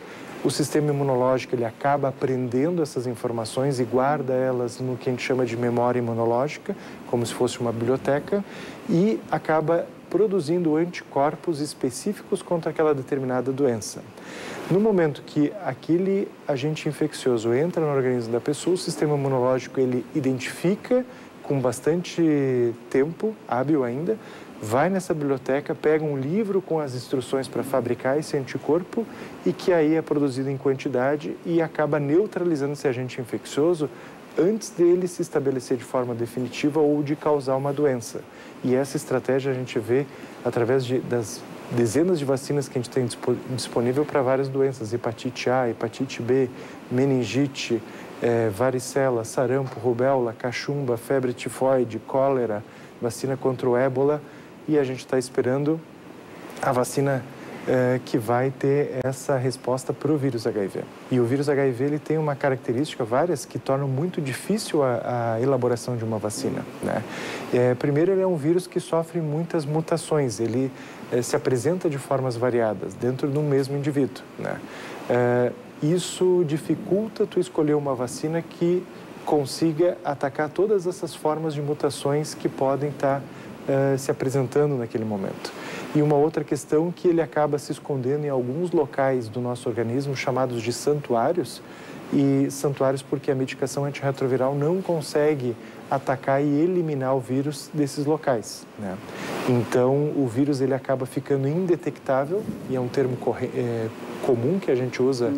o sistema imunológico ele acaba aprendendo essas informações e guarda elas no que a gente chama de memória imunológica, como se fosse uma biblioteca, e acaba produzindo anticorpos específicos contra aquela determinada doença. No momento que aquele agente infeccioso entra no organismo da pessoa, o sistema imunológico ele identifica com bastante tempo, hábil ainda, vai nessa biblioteca, pega um livro com as instruções para fabricar esse anticorpo e que aí é produzido em quantidade e acaba neutralizando esse agente infeccioso antes dele se estabelecer de forma definitiva ou de causar uma doença. E essa estratégia a gente vê através de, das dezenas de vacinas que a gente tem disponível para várias doenças, hepatite A, hepatite B, meningite, é, varicela, sarampo, rubéola, cachumba, febre tifoide, cólera, vacina contra o ébola e a gente está esperando a vacina é, que vai ter essa resposta para o vírus HIV. E o vírus HIV ele tem uma característica, várias, que tornam muito difícil a, a elaboração de uma vacina. Né? É, primeiro, ele é um vírus que sofre muitas mutações, ele é, se apresenta de formas variadas dentro do mesmo indivíduo. Né? isso dificulta tu escolher uma vacina que consiga atacar todas essas formas de mutações que podem estar tá uh, se apresentando naquele momento. E uma outra questão que ele acaba se escondendo em alguns locais do nosso organismo chamados de santuários, e santuários porque a medicação antirretroviral não consegue atacar e eliminar o vírus desses locais. Né? Então, o vírus ele acaba ficando indetectável, e é um termo é, comum que a gente usa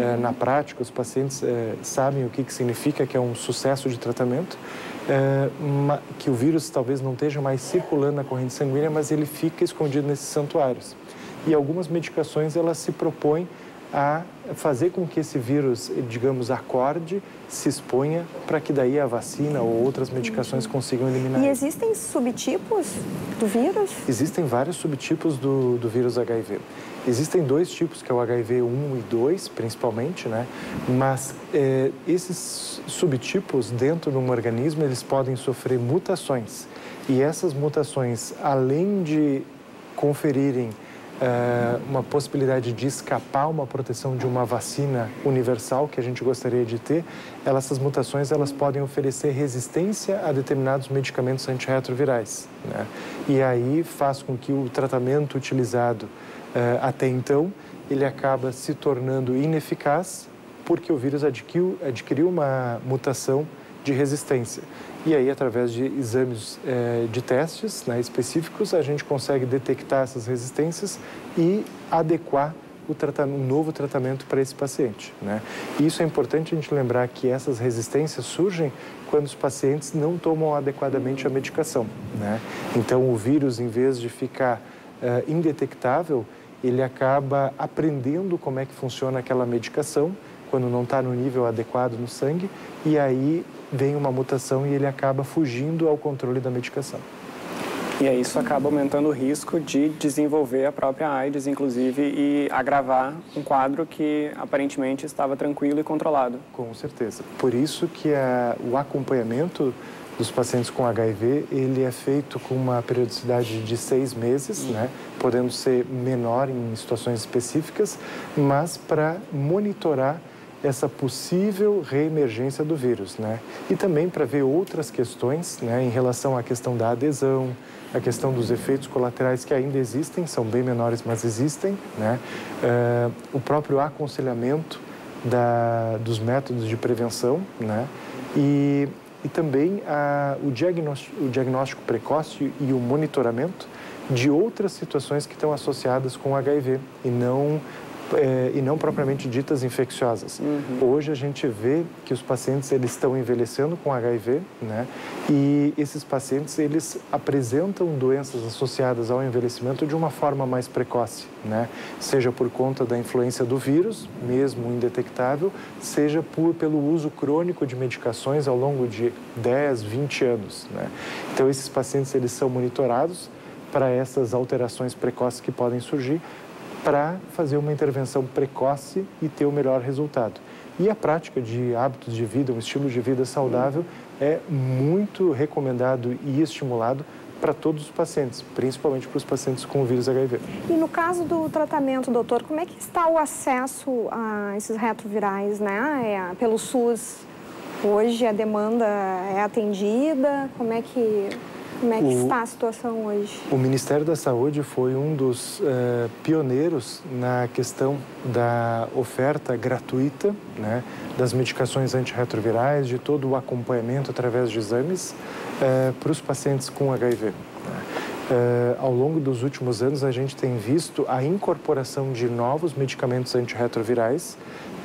é, na prática, os pacientes é, sabem o que, que significa, que é um sucesso de tratamento que o vírus talvez não esteja mais circulando na corrente sanguínea, mas ele fica escondido nesses santuários. E algumas medicações elas se propõem a fazer com que esse vírus, digamos, acorde, se exponha, para que daí a vacina ou outras medicações consigam eliminar. E existem subtipos do vírus? Existem vários subtipos do, do vírus HIV. Existem dois tipos, que é o HIV 1 e 2, principalmente, né? Mas é, esses subtipos dentro de um organismo, eles podem sofrer mutações. E essas mutações, além de conferirem é, uma possibilidade de escapar uma proteção de uma vacina universal que a gente gostaria de ter, elas, essas mutações elas podem oferecer resistência a determinados medicamentos antirretrovirais. Né? E aí faz com que o tratamento utilizado uh, até então, ele acaba se tornando ineficaz porque o vírus adquiriu, adquiriu uma mutação de resistência. E aí, através de exames eh, de testes né, específicos, a gente consegue detectar essas resistências e adequar o tratamento, um novo tratamento para esse paciente. Né? E isso é importante a gente lembrar que essas resistências surgem quando os pacientes não tomam adequadamente a medicação. Né? Então, o vírus, em vez de ficar uh, indetectável, ele acaba aprendendo como é que funciona aquela medicação quando não está no nível adequado no sangue e aí vem uma mutação e ele acaba fugindo ao controle da medicação. E aí isso acaba aumentando o risco de desenvolver a própria AIDS, inclusive, e agravar um quadro que aparentemente estava tranquilo e controlado. Com certeza. Por isso que a, o acompanhamento dos pacientes com HIV, ele é feito com uma periodicidade de seis meses, uhum. né? podendo ser menor em situações específicas, mas para monitorar essa possível reemergência do vírus, né? E também para ver outras questões, né, em relação à questão da adesão, a questão dos efeitos colaterais que ainda existem, são bem menores, mas existem, né? Uh, o próprio aconselhamento da, dos métodos de prevenção, né? E e também a, o, diagnóstico, o diagnóstico precoce e o monitoramento de outras situações que estão associadas com HIV e não é, e não propriamente ditas infecciosas. Uhum. Hoje a gente vê que os pacientes eles estão envelhecendo com HIV, né? E esses pacientes eles apresentam doenças associadas ao envelhecimento de uma forma mais precoce, né? Seja por conta da influência do vírus, mesmo indetectável, seja por pelo uso crônico de medicações ao longo de 10, 20 anos, né? Então esses pacientes eles são monitorados para essas alterações precoces que podem surgir para fazer uma intervenção precoce e ter o melhor resultado. E a prática de hábitos de vida, um estilo de vida saudável, é muito recomendado e estimulado para todos os pacientes, principalmente para os pacientes com o vírus HIV. E no caso do tratamento, doutor, como é que está o acesso a esses retrovirais, né, é, pelo SUS? Hoje a demanda é atendida? Como é que como é que o, está a situação hoje? O Ministério da Saúde foi um dos uh, pioneiros na questão da oferta gratuita né, das medicações antirretrovirais, de todo o acompanhamento através de exames uh, para os pacientes com HIV. Uh, ao longo dos últimos anos, a gente tem visto a incorporação de novos medicamentos antirretrovirais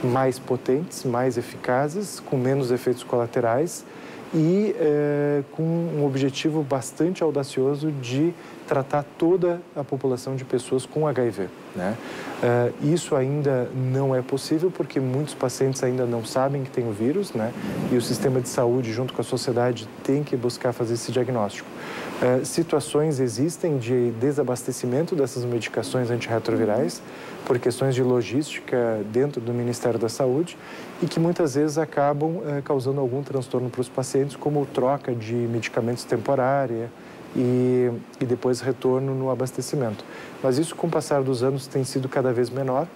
mais potentes, mais eficazes, com menos efeitos colaterais e é, com um objetivo bastante audacioso de tratar toda a população de pessoas com HIV. Né? É, isso ainda não é possível porque muitos pacientes ainda não sabem que tem o vírus né? e o sistema de saúde, junto com a sociedade, tem que buscar fazer esse diagnóstico. É, situações existem de desabastecimento dessas medicações antirretrovirais por questões de logística dentro do Ministério da Saúde e que muitas vezes acabam é, causando algum transtorno para os pacientes, como troca de medicamentos temporária e, e depois retorno no abastecimento. Mas isso, com o passar dos anos, tem sido cada vez menor.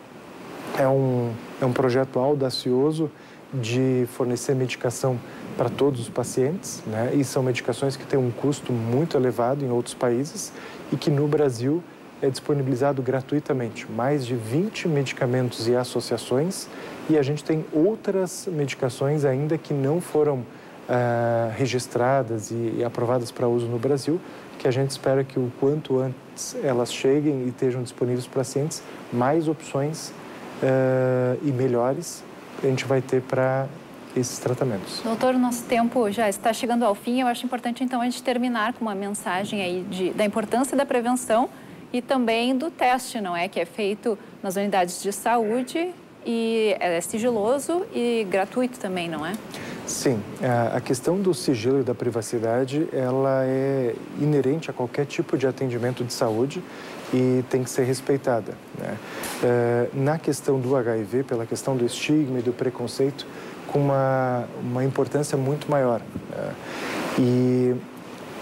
É um, é um projeto audacioso de fornecer medicação para todos os pacientes, né? E são medicações que têm um custo muito elevado em outros países e que no Brasil é disponibilizado gratuitamente. Mais de 20 medicamentos e associações e a gente tem outras medicações ainda que não foram uh, registradas e, e aprovadas para uso no Brasil, que a gente espera que o quanto antes elas cheguem e estejam disponíveis para pacientes, mais opções uh, e melhores a gente vai ter para esses tratamentos. Doutor, nosso tempo já está chegando ao fim. Eu acho importante, então, a gente terminar com uma mensagem aí de, da importância da prevenção e também do teste, não é? Que é feito nas unidades de saúde e é sigiloso e gratuito também, não é? Sim, a questão do sigilo e da privacidade, ela é inerente a qualquer tipo de atendimento de saúde e tem que ser respeitada. Né? É, na questão do HIV, pela questão do estigma e do preconceito, com uma, uma importância muito maior. Né? E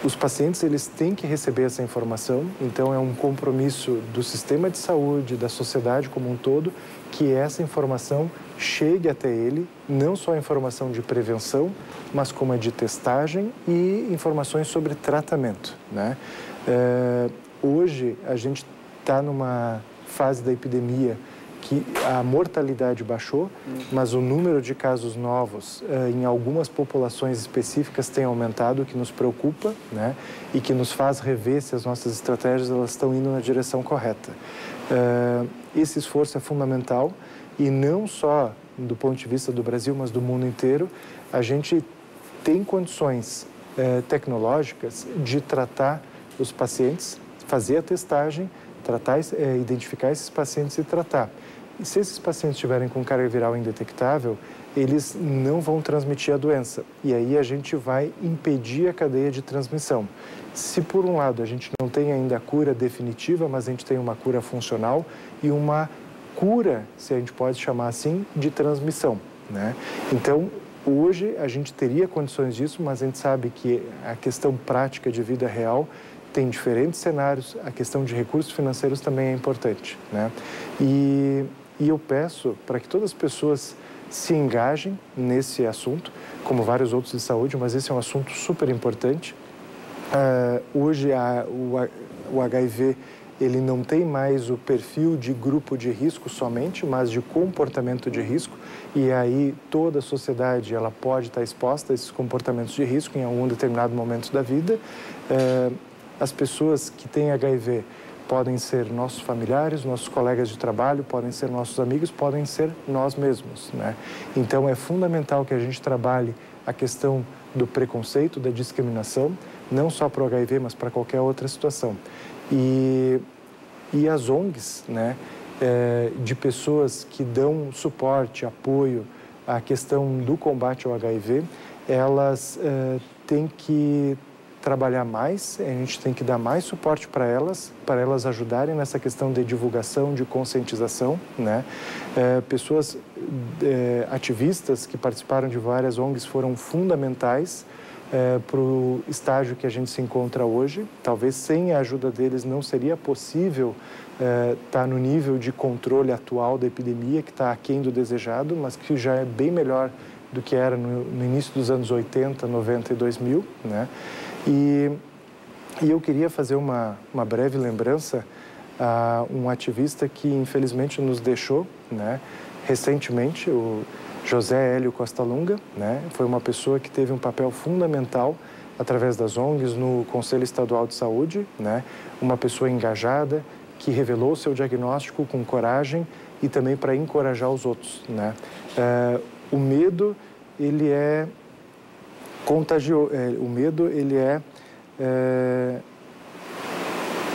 os pacientes eles têm que receber essa informação, então é um compromisso do sistema de saúde, da sociedade como um todo, que essa informação chegue até ele, não só informação de prevenção, mas como a de testagem e informações sobre tratamento. Né? É, hoje a gente está numa fase da epidemia que a mortalidade baixou, mas o número de casos novos eh, em algumas populações específicas tem aumentado, o que nos preocupa, né? E que nos faz rever se as nossas estratégias elas estão indo na direção correta. Eh, esse esforço é fundamental e não só do ponto de vista do Brasil, mas do mundo inteiro. A gente tem condições eh, tecnológicas de tratar os pacientes, fazer a testagem tratar, é, identificar esses pacientes e tratar. E se esses pacientes estiverem com carga viral indetectável, eles não vão transmitir a doença. E aí a gente vai impedir a cadeia de transmissão. Se por um lado a gente não tem ainda a cura definitiva, mas a gente tem uma cura funcional e uma cura, se a gente pode chamar assim, de transmissão. Né? Então, hoje a gente teria condições disso, mas a gente sabe que a questão prática de vida real tem diferentes cenários, a questão de recursos financeiros também é importante. Né? E, e eu peço para que todas as pessoas se engajem nesse assunto, como vários outros de saúde, mas esse é um assunto super importante. Uh, hoje a, o, o HIV ele não tem mais o perfil de grupo de risco somente, mas de comportamento de risco. E aí toda a sociedade ela pode estar exposta a esses comportamentos de risco em algum determinado momento da vida. Uh, as pessoas que têm HIV podem ser nossos familiares, nossos colegas de trabalho, podem ser nossos amigos, podem ser nós mesmos. Né? Então é fundamental que a gente trabalhe a questão do preconceito, da discriminação, não só para o HIV, mas para qualquer outra situação. E, e as ONGs, né, é, de pessoas que dão suporte, apoio à questão do combate ao HIV, elas é, têm que trabalhar mais, a gente tem que dar mais suporte para elas, para elas ajudarem nessa questão de divulgação, de conscientização, né? É, pessoas é, ativistas que participaram de várias ONGs foram fundamentais é, para o estágio que a gente se encontra hoje. Talvez sem a ajuda deles não seria possível estar é, tá no nível de controle atual da epidemia, que está aquém do desejado, mas que já é bem melhor do que era no, no início dos anos 80, 90 e 2000, né? E, e eu queria fazer uma, uma breve lembrança a um ativista que infelizmente nos deixou, né? Recentemente, o José Hélio Costa Lunga, né? Foi uma pessoa que teve um papel fundamental através das ONGs no Conselho Estadual de Saúde, né? Uma pessoa engajada que revelou seu diagnóstico com coragem e também para encorajar os outros, né? É, o medo ele é contagioso. É, o medo ele é, é,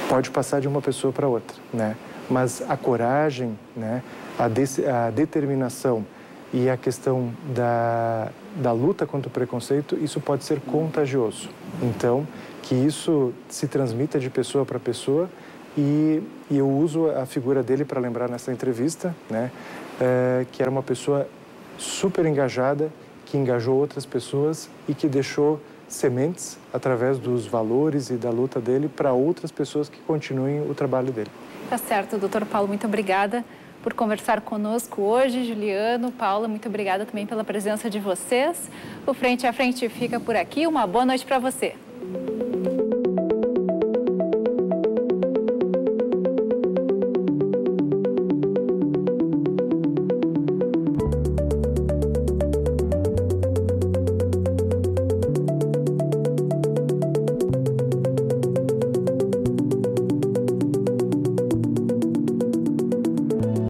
pode passar de uma pessoa para outra, né? Mas a coragem, né? A, de, a determinação e a questão da, da luta contra o preconceito, isso pode ser contagioso. Então, que isso se transmita de pessoa para pessoa e, e, eu uso a figura dele para lembrar nessa entrevista, né? É, que era uma pessoa super engajada que engajou outras pessoas e que deixou sementes através dos valores e da luta dele para outras pessoas que continuem o trabalho dele. Tá certo, doutor Paulo, muito obrigada por conversar conosco hoje. Juliano, Paula, muito obrigada também pela presença de vocês. O Frente a Frente fica por aqui. Uma boa noite para você.